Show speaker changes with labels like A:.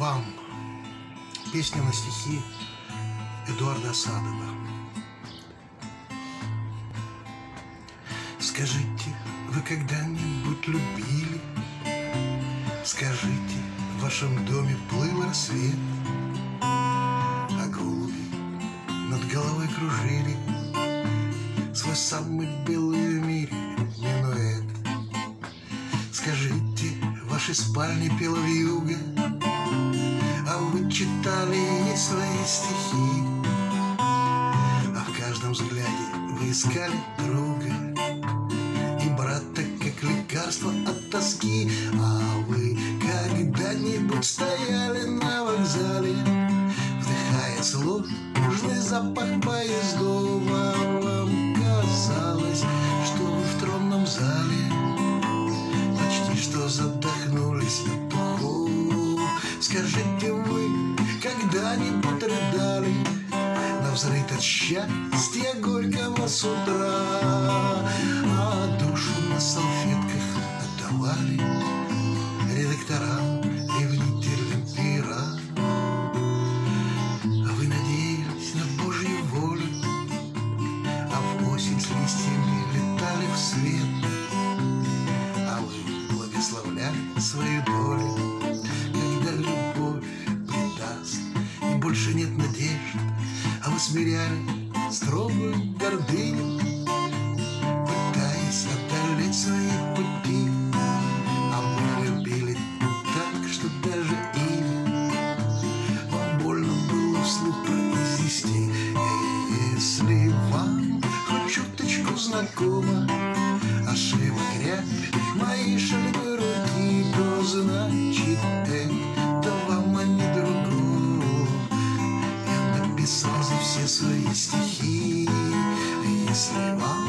A: вам песня на стихи Эдуарда Асадова. Скажите, вы когда-нибудь любили? Скажите, в вашем доме плыл рассвет, А голуби над головой кружили Свой самый белый в мире минуэт. Скажите, в вашей спальне пела вьюга, А вы читали свои стихи, А в каждом взгляде вы искали друга. И брата как лекарство от тоски, А вы когда-нибудь стояли на вокзале, Вдыхая сложный запах поездов, А вам казалось, что вы в тронном зале Почти что духов. Скажите вы, когда-нибудь рыдали? На взрыв от счастья горького с утра. А душу на больше нет надежд, А вы смиряли строгую гордыню, Пытаясь одолеть свои пути, А вы любили так, что даже имя Вам больно было вслух произнести, И если вам хоть чуточку знакома Ошибок рябь моей шальной руки, То За все свои стихи. Если вам